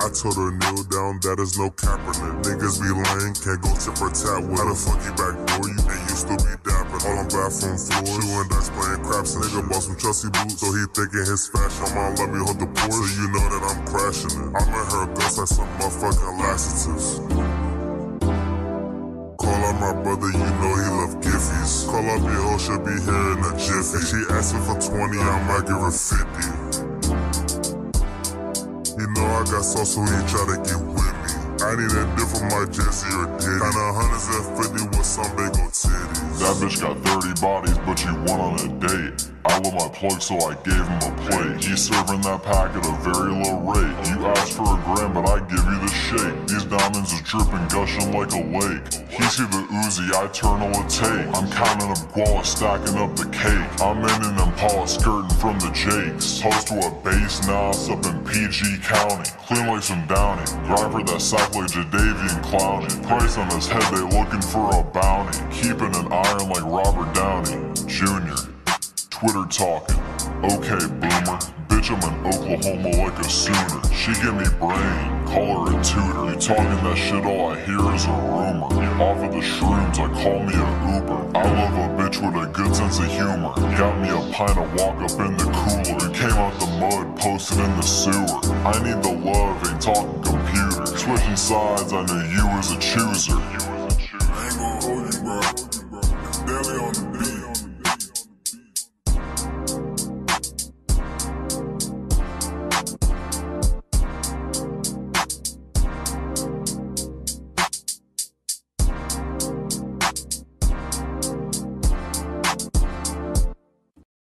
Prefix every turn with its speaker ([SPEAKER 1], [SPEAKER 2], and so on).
[SPEAKER 1] I told her kneel down, that is no Kaepernick. Niggas be lying, can't go tip for with How the fuck you back, backdoor you and you still be dapping. All on bathroom floors, chewing dice playing craps. And nigga bought some Chelsea boots, so he thinking his fashion. Mom let me hold the Porsche, so you know that I'm crashing it. I met her ghost like some motherfucking laxatives. Call up my brother, you know he love Giffies. Call up your hoe, she'll be here in a jiffy. If she asking for 20, I might give her 50. You know I got sauce, so you try to get with me. I need a for my Jesse or Diddy. Kinda hundreds and 50 with some big old titties.
[SPEAKER 2] That bitch got 30 bodies, but you went on a date. I love my plug, so I gave him a plate. He's serving that pack at a very low rate. You asked for a gram, but I give you the shake. These diamonds are dripping, gushing like a lake. He see the Uzi, I turn all a take. I'm counting up guala, stacking up the cake. I'm in an Impala, skirting from the Jakes. Post to a base, it's up in PG County. Clean like some Downy. Driver that sack like Jadeveon Clowney. Price on his head, they looking for a bounty. Keeping an iron like Robert Downey Jr. Twitter talking. Okay, boomer. Bitch, I'm in Oklahoma like a sooner. She give me brain, call her a tutor. You talking that shit, all I hear is a rumor. Off of the shrooms, I call me a Uber. I love a bitch with a good sense of humor. Got me a pint of walk up in the cooler. Came out the mud, posted in the sewer. I need the love, ain't talking computer. Switching sides, I knew you was a chooser.